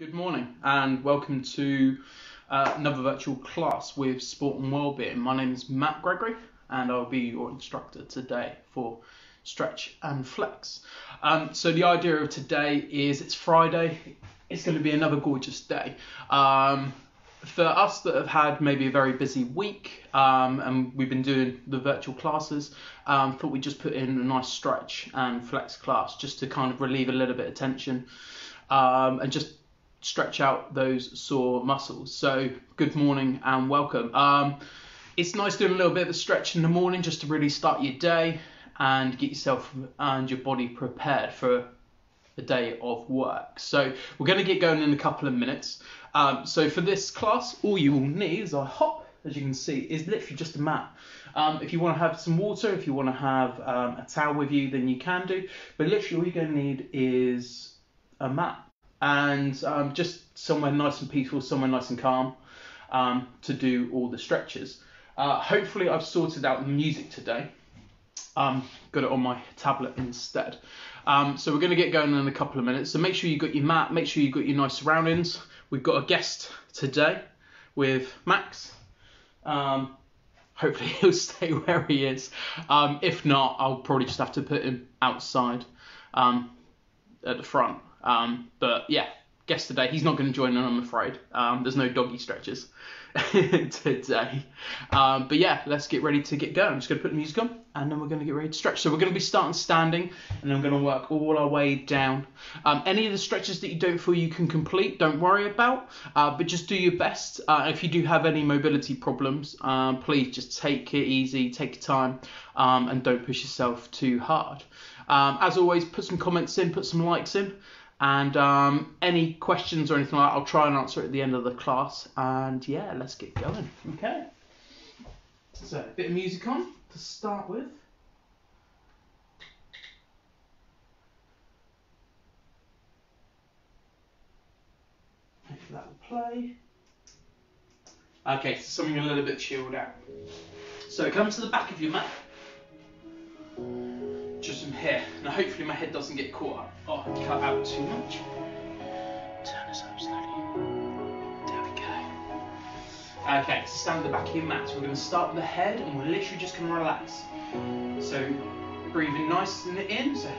Good morning and welcome to uh, another virtual class with Sport and Wellbeing. My name is Matt Gregory and I'll be your instructor today for Stretch and Flex. Um, so the idea of today is it's Friday. It's going to be another gorgeous day. Um, for us that have had maybe a very busy week um, and we've been doing the virtual classes, um, thought we'd just put in a nice stretch and flex class just to kind of relieve a little bit of tension um, and just stretch out those sore muscles. So, good morning and welcome. Um, it's nice doing a little bit of a stretch in the morning just to really start your day and get yourself and your body prepared for a day of work. So, we're going to get going in a couple of minutes. Um, so, for this class, all you will need is a hop, as you can see, is literally just a mat. Um, if you want to have some water, if you want to have um, a towel with you, then you can do. But literally, all you're going to need is a mat and um, just somewhere nice and peaceful, somewhere nice and calm um, to do all the stretches. Uh, hopefully, I've sorted out the music today. Um, got it on my tablet instead. Um, so we're going to get going in a couple of minutes. So make sure you've got your mat, make sure you've got your nice surroundings. We've got a guest today with Max. Um, hopefully he'll stay where he is. Um, if not, I'll probably just have to put him outside at the front. Um, but yeah, guest today. He's not going to join in, I'm afraid. Um, there's no doggy stretches today. Um, but yeah, let's get ready to get going. I'm just going to put the music on and then we're going to get ready to stretch. So we're going to be starting standing and we're going to work all our way down. Um, any of the stretches that you don't feel you can complete, don't worry about, uh, but just do your best. Uh, if you do have any mobility problems, um, please just take it easy, take your time, um, and don't push yourself too hard. Um, as always, put some comments in, put some likes in. And um, any questions or anything like that, I'll try and answer at the end of the class. And yeah, let's get going. Okay. So, a bit of music on to start with. Hopefully that will play. Okay, so something a little bit chilled out. So come to the back of your from here. Now hopefully my head doesn't get caught up or cut out too much. Turn this up slowly. There we go. Okay, stand at the back of your mat. So we're going to start with the head and we're literally just going to relax. So breathing nice and in. So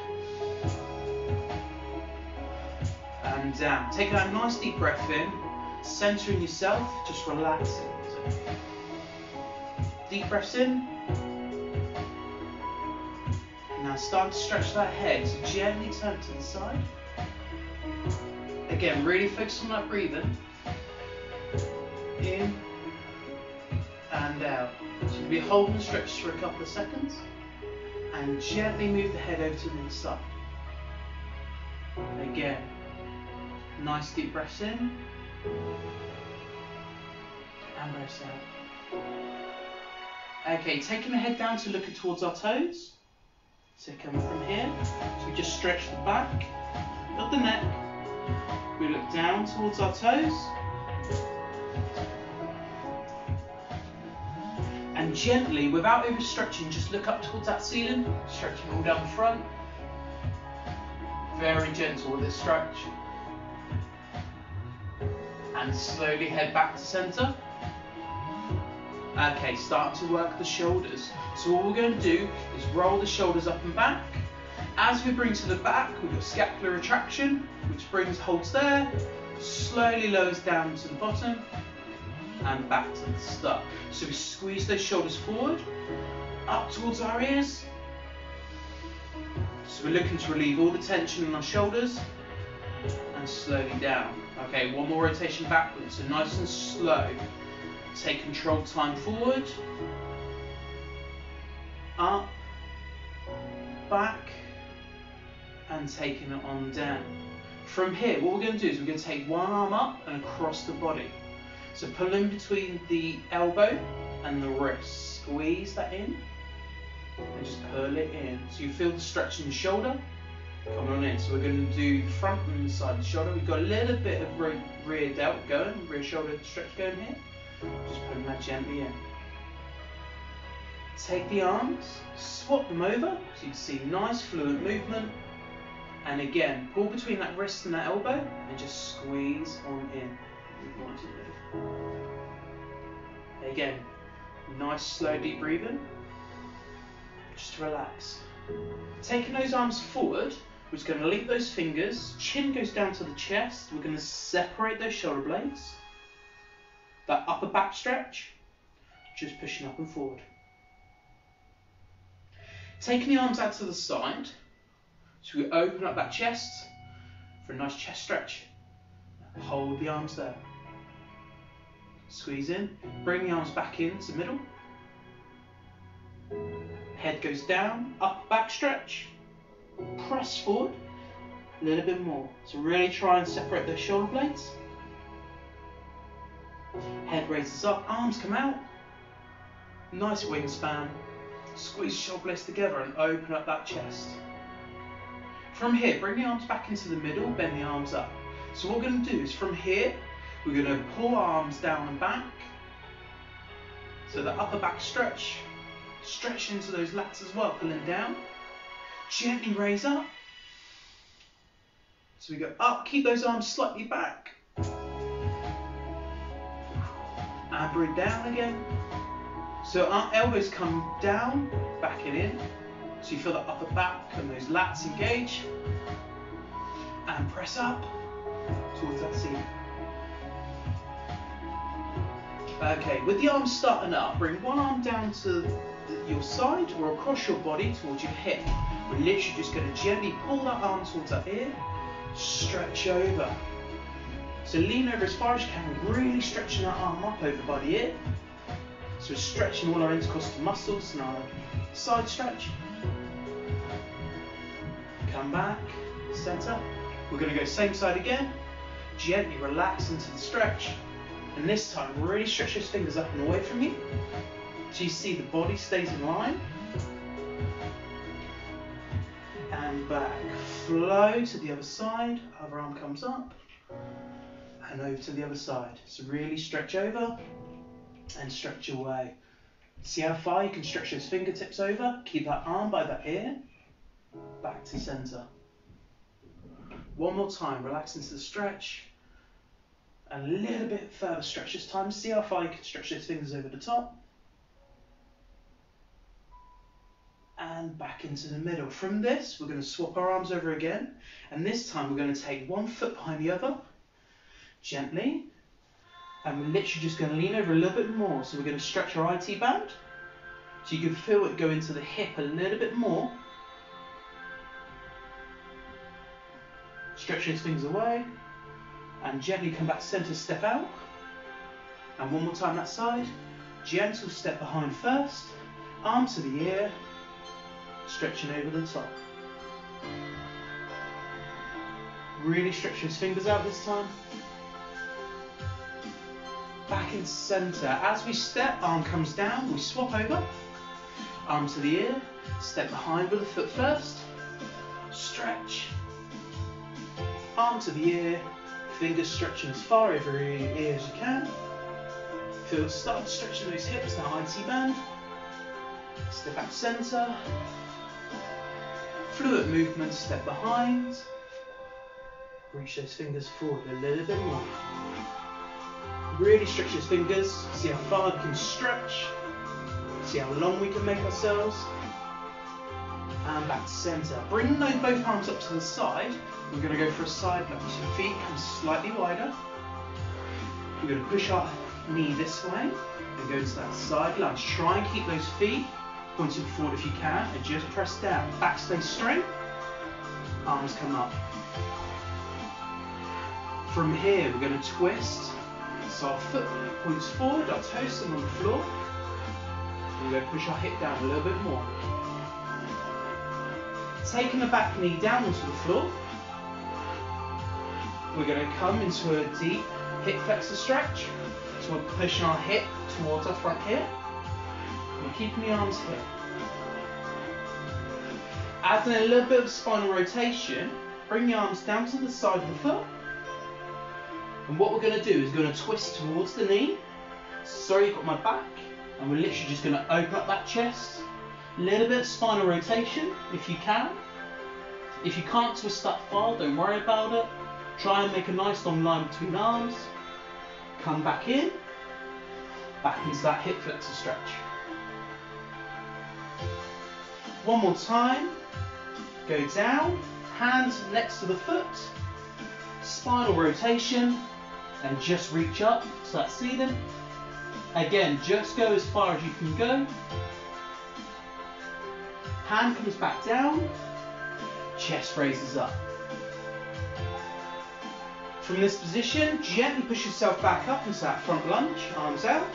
and down. Take a nice deep breath in. Centering yourself, just relaxing. So, deep breaths in. Now start to stretch that head, so gently turn to the side. Again, really focus on that breathing. In and out. So you'll be holding the stretch for a couple of seconds and gently move the head over to the side. Again, nice deep breaths in and breaths out. Okay, taking the head down to look towards our toes. So coming from here, so we just stretch the back of the neck. We look down towards our toes. And gently, without overstretching, just look up towards that ceiling, stretching all down the front. Very gentle with this stretch. And slowly head back to centre. Okay, start to work the shoulders. So what we're going to do is roll the shoulders up and back. As we bring to the back, we've got scapular retraction, which brings, holds there, slowly lowers down to the bottom, and back to the start. So we squeeze those shoulders forward, up towards our ears. So we're looking to relieve all the tension in our shoulders, and slowly down. Okay, one more rotation backwards, so nice and slow. Take control time forward, up, back, and taking it on down. From here, what we're going to do is we're going to take one arm up and across the body. So pull in between the elbow and the wrist. Squeeze that in and just pull it in. So you feel the stretch in the shoulder coming on in. So we're going to do the front and the side of the shoulder. We've got a little bit of rear delt going, rear shoulder stretch going here. Just putting that gently in. Take the arms, swap them over, so you can see nice fluent movement. And again, pull between that wrist and that elbow and just squeeze on in. Again, nice slow deep breathing. Just relax. Taking those arms forward, we're just going to link those fingers. Chin goes down to the chest. We're going to separate those shoulder blades. That upper back stretch, just pushing up and forward. Taking the arms out to the side, so we open up that chest for a nice chest stretch. Hold the arms there. Squeeze in, bring the arms back into the middle. Head goes down, up back stretch. Press forward a little bit more. So really try and separate those shoulder blades. Head raises up, arms come out. Nice wingspan. Squeeze shoulder blades together and open up that chest. From here, bring the arms back into the middle, bend the arms up. So what we're going to do is from here, we're going to pull arms down and back. So the upper back stretch, stretch into those lats as well, pulling down. Gently raise up. So we go up, keep those arms slightly back. And bring down again. So our elbows come down, backing in. So you feel the upper back and those lats engage. And press up towards that seat. Okay, with the arms starting up, bring one arm down to your side or across your body towards your hip. We're literally just going to gently pull that arm towards that ear, stretch over. So lean over as far as you can, really stretching that arm up over by the ear. So we're stretching all our intercostal muscles and our side stretch. Come back, center. We're going to go same side again. Gently relax into the stretch. And this time, really stretch those fingers up and away from you. So you see the body stays in line. And back. Flow to the other side. Other arm comes up. And over to the other side. So really stretch over and stretch away. See how far you can stretch those fingertips over. Keep that arm by that ear. Back to center. One more time. Relax into the stretch. A little bit further stretch this time. See how far you can stretch those fingers over the top. And back into the middle. From this, we're going to swap our arms over again. And this time, we're going to take one foot behind the other. Gently. And we're literally just going to lean over a little bit more. So we're going to stretch our IT band. So you can feel it go into the hip a little bit more. Stretch those fingers away and gently come back center step out and one more time that side gentle step behind first arm to the ear stretching over the top really stretch his fingers out this time back in center as we step arm comes down we swap over arm to the ear step behind with the foot first stretch arm to the ear Fingers stretching as far over your ear as you can. Feel start stretching those hips, that IT band. Step back center. Fluid movement, step behind. Reach those fingers forward a little bit more. Really stretch those fingers. See how far we can stretch. See how long we can make ourselves. And back to center. Bring those both arms up to the side we're going to go for a side lunge. So feet come slightly wider. We're going to push our knee this way and go into that side lunge. Try and keep those feet pointed forward if you can and just press down. Back stays straight. Arms come up. From here, we're going to twist. So our foot points forward, our toes are on the floor. We're going to push our hip down a little bit more. Taking the back knee down onto the floor, we're going to come into a deep hip flexor stretch. So we're pushing our hip towards our front here. We're keeping the arms here. Adding a little bit of spinal rotation, bring the arms down to the side of the foot. And what we're going to do is going to twist towards the knee. Sorry, you've got my back. And we're literally just going to open up that chest. A little bit of spinal rotation, if you can. If you can't twist that far, don't worry about it. Try and make a nice long line between arms. Come back in, back into that hip flexor stretch. One more time. Go down, hands next to the foot, spinal rotation, and just reach up to that ceiling. Again, just go as far as you can go. Hand comes back down, chest raises up. From this position, gently push yourself back up into that front lunge, arms out.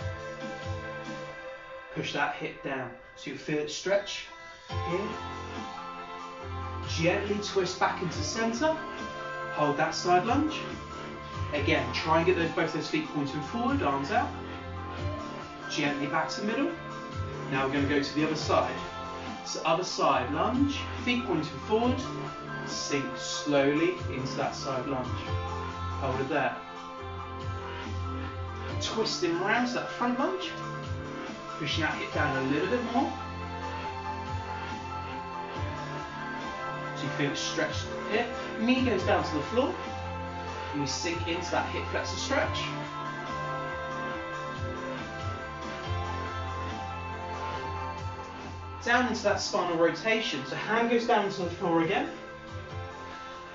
Push that hip down so you feel it stretch here. Gently twist back into center. Hold that side lunge. Again, try and get those, both those feet pointing forward, arms out. Gently back to the middle. Now we're going to go to the other side. So other side lunge, feet pointing forward, sink slowly into that side lunge. Hold it there. Twisting around to that front lunge. Pushing that hip down a little bit more. So you feel it stretched here. Knee goes down to the floor. And we sink into that hip flexor stretch. Down into that spinal rotation. So hand goes down to the floor again.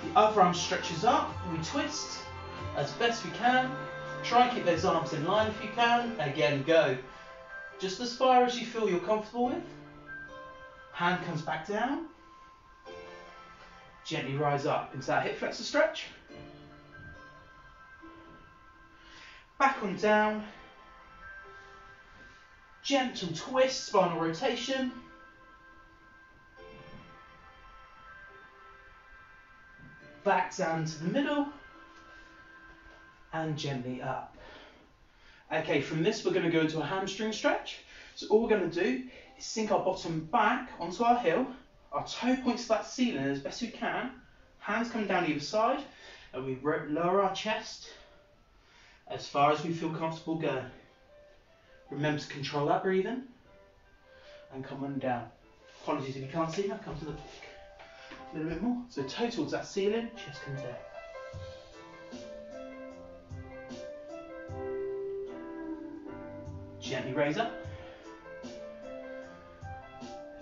The other arm stretches up. We twist as best we can. Try and keep those arms in line if you can. Again, go just as far as you feel you're comfortable with. Hand comes back down. Gently rise up into that hip flexor stretch. Back on down. Gentle twist, spinal rotation. Back down to the middle. And gently up. Okay, from this we're going to go into a hamstring stretch. So all we're going to do is sink our bottom back onto our heel, our toe points to that ceiling as best we can, hands come down either side, and we lower our chest as far as we feel comfortable going. Remember to control that breathing, and come on down. Apologies if you can't see, now come to the back. A little bit more. So toe towards that ceiling, chest comes down. Gently raise up.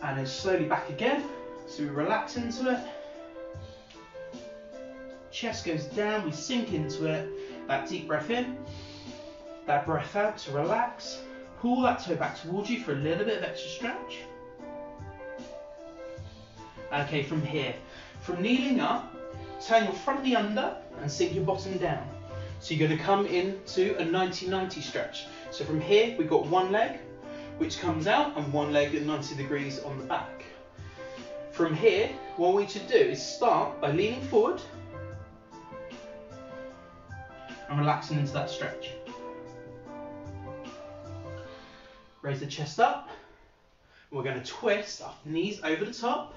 And then slowly back again. So we relax into it. Chest goes down, we sink into it. That deep breath in. That breath out to relax. Pull that toe back towards you for a little bit of extra stretch. Okay, from here, from kneeling up, turn your front knee under and sink your bottom down. So you're going to come into a 90-90 stretch. So from here, we've got one leg, which comes out, and one leg at 90 degrees on the back. From here, what we to do is start by leaning forward and relaxing into that stretch. Raise the chest up. We're going to twist our knees over the top,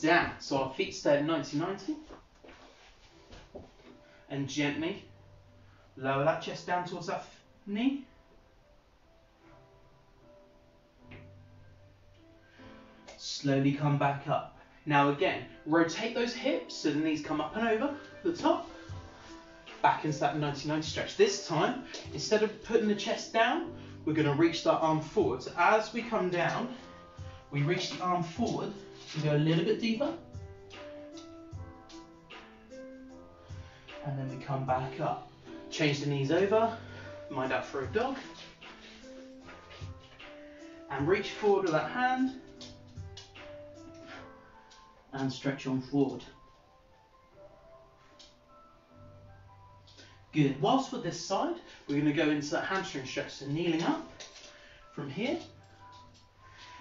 down. So our feet stay at 90-90. And gently lower that chest down towards that knee. Slowly come back up. Now again, rotate those hips so the knees come up and over the top. Back into that 90-90 stretch. This time, instead of putting the chest down, we're going to reach that arm forward. So as we come down, we reach the arm forward and go a little bit deeper. And then we come back up. Change the knees over, mind out for a dog. And reach forward with that hand. And stretch on forward. Good. Whilst we're this side, we're going to go into that hamstring stretch. So kneeling up from here.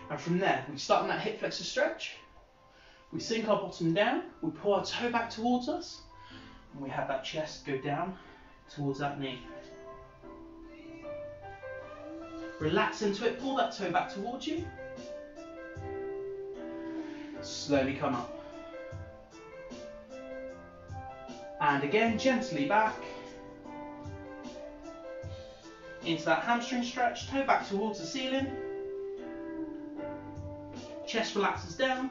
And from there, we start on that hip flexor stretch. We sink our bottom down. We pull our toe back towards us. And we have that chest go down towards that knee. Relax into it, pull that toe back towards you. Slowly come up. And again, gently back. Into that hamstring stretch, toe back towards the ceiling. Chest relaxes down.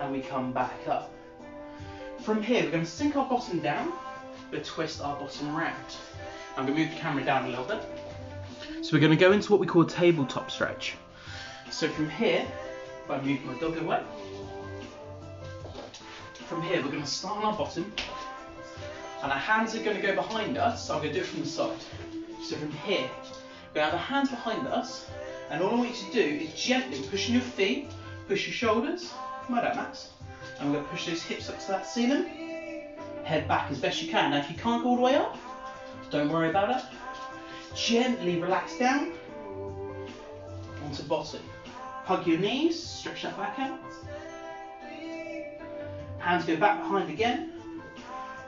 and we come back up. From here, we're going to sink our bottom down, but twist our bottom round. I'm going to move the camera down a little bit. So we're going to go into what we call tabletop stretch. So from here, if I move my dog away, from here we're going to start on our bottom, and our hands are going to go behind us, so I'm going to do it from the side. So from here, we're going to have our hands behind us, and all I want you to do is gently pushing your feet, push your shoulders, come on Max, and we're going to push those hips up to that ceiling, head back as best you can. Now if you can't go all the way up, don't worry about it. Gently relax down onto bottom. Hug your knees, stretch that back out. Hands go back behind again.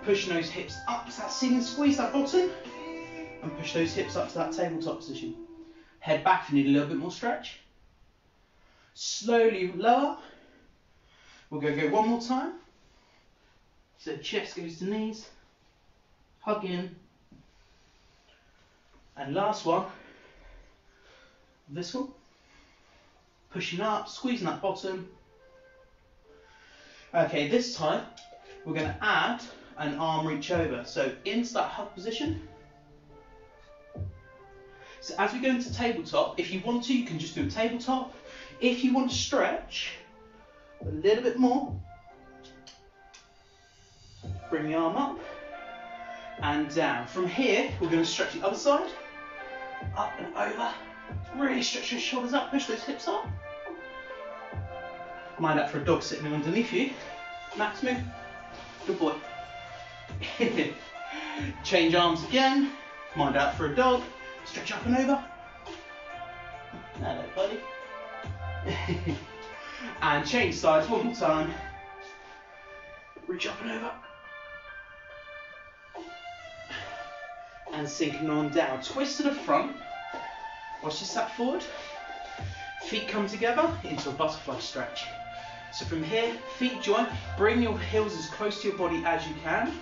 Pushing those hips up to that ceiling, squeeze that bottom, and push those hips up to that tabletop position. Head back if you need a little bit more stretch. Slowly lower. We're going to go one more time. So chest goes to knees. Hug in. And last one. This one. Pushing up, squeezing that bottom. Okay, this time we're going to add an arm reach over. So into that hug position. So as we go into tabletop, if you want to, you can just do a tabletop. If you want to stretch a little bit more, bring the arm up and down. From here, we're going to stretch the other side, up and over. Really stretch your shoulders up, push those hips up. Mind that for a dog sitting underneath you. Max, move. Good boy. Change arms again. Mind out for a dog. Stretch up and over. Hello, buddy. and change sides one more time. Reach up and over. And sinking on down. Twist to the front. Watch this sat forward. Feet come together into a butterfly stretch. So from here, feet join, bring your heels as close to your body as you can.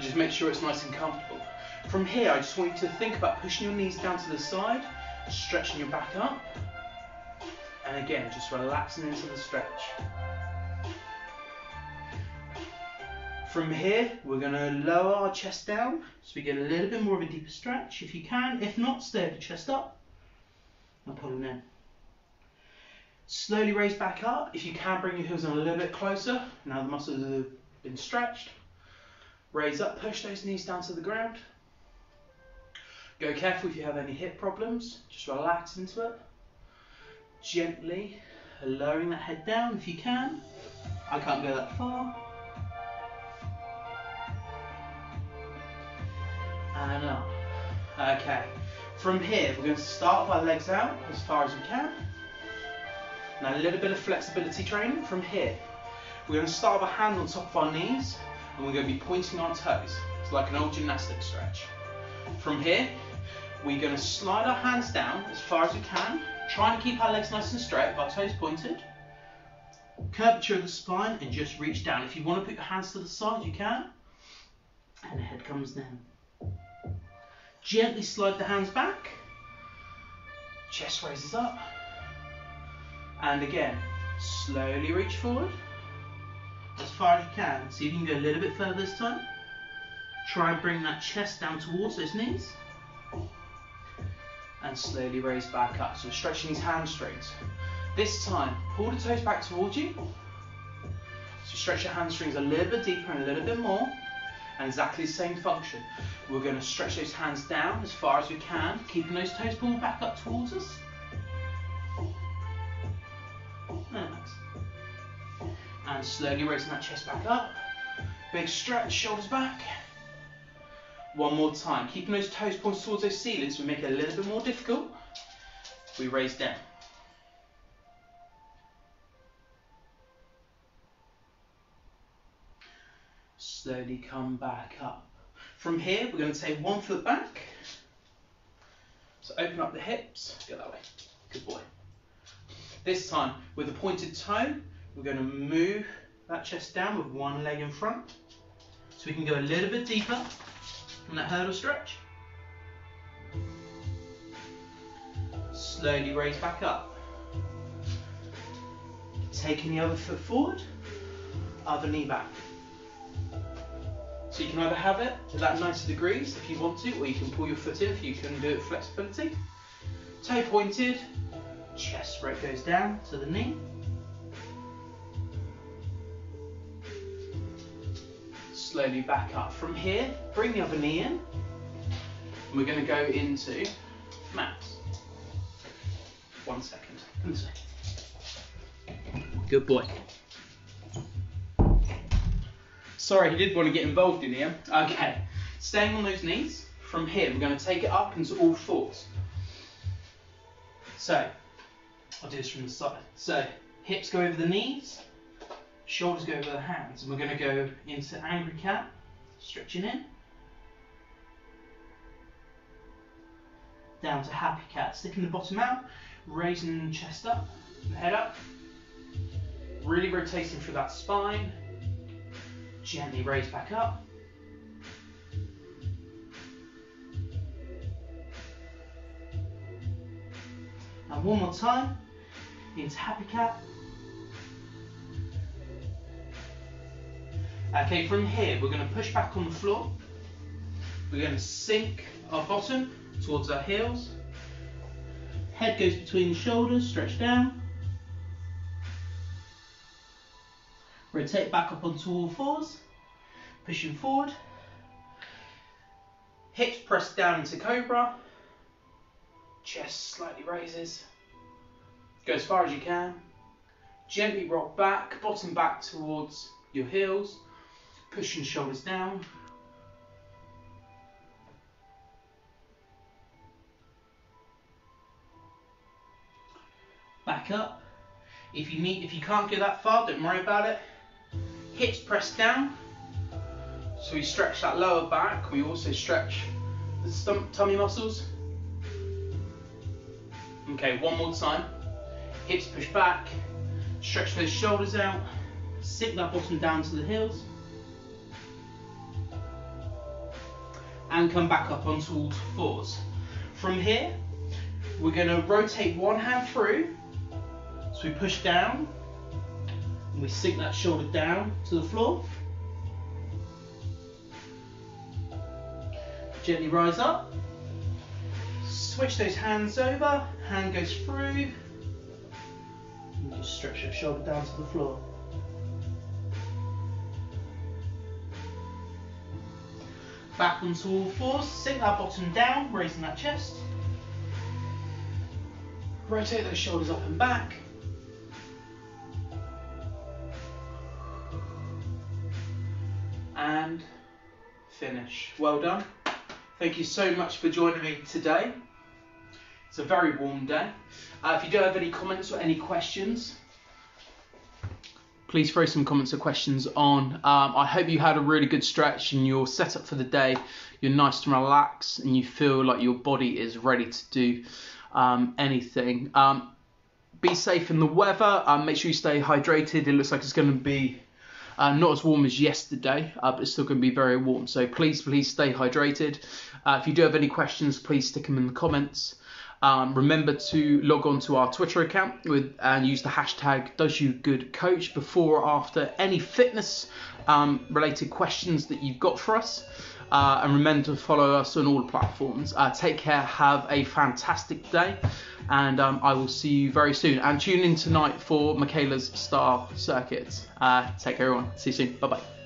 Just make sure it's nice and comfortable. From here, I just want you to think about pushing your knees down to the side, stretching your back up. And again, just relaxing into the stretch. From here, we're going to lower our chest down so we get a little bit more of a deeper stretch if you can. If not, stay with the chest up and pull them in. Slowly raise back up. If you can, bring your heels in a little bit closer. Now the muscles have been stretched. Raise up, push those knees down to the ground. Go careful if you have any hip problems. Just relax into it. Gently lowering that head down if you can. I can't go that far. And up. Okay. From here, we're going to start by legs out as far as we can. Now a little bit of flexibility training from here. We're going to start with a hand on top of our knees and we're going to be pointing our toes. It's like an old gymnastic stretch. From here, we're going to slide our hands down as far as we can, trying to keep our legs nice and straight, our toes pointed. Curvature of the spine and just reach down. If you want to put your hands to the side, you can. And the head comes down. Gently slide the hands back. Chest raises up. And again, slowly reach forward as far as you can. So you can go a little bit further this time. Try and bring that chest down towards those knees. And slowly raise back up. So stretching these hamstrings. This time, pull the toes back towards you. So stretch your hamstrings a little bit deeper and a little bit more. And exactly the same function. We're going to stretch those hands down as far as we can, keeping those toes pulled back up towards us. And slowly raising that chest back up. Big stretch, shoulders back. One more time. Keeping those toes pointed towards those ceilings, we make it a little bit more difficult. We raise down. Slowly come back up. From here, we're going to take one foot back. So open up the hips, go that way. Good boy. This time, with a pointed toe, we're going to move that chest down with one leg in front. So we can go a little bit deeper from that hurdle stretch. Slowly raise back up. Taking the other foot forward, other knee back. So you can either have it to that 90 degrees if you want to, or you can pull your foot in if you can do it flexibility. Toe pointed, chest spread goes down to the knee. Slowly back up from here, bring the other knee in. We're going to go into maps. One second. One second. Good boy. Sorry, he did want to get involved in here. Okay, staying on those knees. From here, we're going to take it up into all fours. So, I'll do this from the side. So, hips go over the knees, shoulders go over the hands, and we're going to go into angry cat, stretching in. Down to happy cat, sticking the bottom out, raising the chest up, the head up. Really rotating through that spine. Gently raise back up. And one more time, into happy cat. Okay, from here, we're going to push back on the floor. We're going to sink our bottom towards our heels. Head goes between the shoulders, stretch down. Rotate back up onto all fours, pushing forward. Hips press down into cobra. Chest slightly raises. Go as far as you can. Gently rock back, bottom back towards your heels. Pushing shoulders down. Back up. If you need, if you can't go that far, don't worry about it. Hips press down. So we stretch that lower back. We also stretch the stump, tummy muscles. Okay, one more time. Hips push back. Stretch those shoulders out. Sink that bottom down to the heels. And come back up onto all fours. From here, we're going to rotate one hand through. So we push down. And we sink that shoulder down to the floor. Gently rise up. Switch those hands over. Hand goes through. And just stretch your shoulder down to the floor. Back onto all fours. Sink that bottom down, raising that chest. Rotate those shoulders up and back. And finish. Well done. Thank you so much for joining me today. It's a very warm day. Uh, if you do have any comments or any questions, please throw some comments or questions on. Um, I hope you had a really good stretch and you're set up for the day. You're nice and relaxed and you feel like your body is ready to do um, anything. Um, be safe in the weather. Um, make sure you stay hydrated. It looks like it's going to be uh, not as warm as yesterday, uh, but it's still going to be very warm. So please, please stay hydrated. Uh, if you do have any questions, please stick them in the comments. Um, remember to log on to our Twitter account with and use the hashtag Does You Good Coach before or after any fitness um, related questions that you've got for us. Uh, and remember to follow us on all platforms. Uh, take care, have a fantastic day, and um, I will see you very soon. And tune in tonight for Michaela's Star Circuit. Uh, take care, everyone. See you soon. Bye bye.